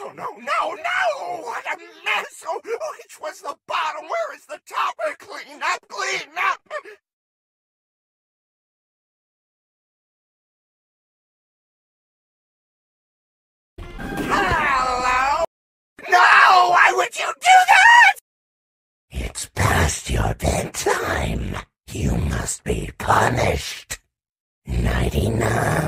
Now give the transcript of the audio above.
Oh no, no, no! What a mess! Oh, oh, which was the bottom? Where is the top? Clean up, clean up! Hello? No! Why would you do that? It's past your bedtime. You must be punished. Nighty night.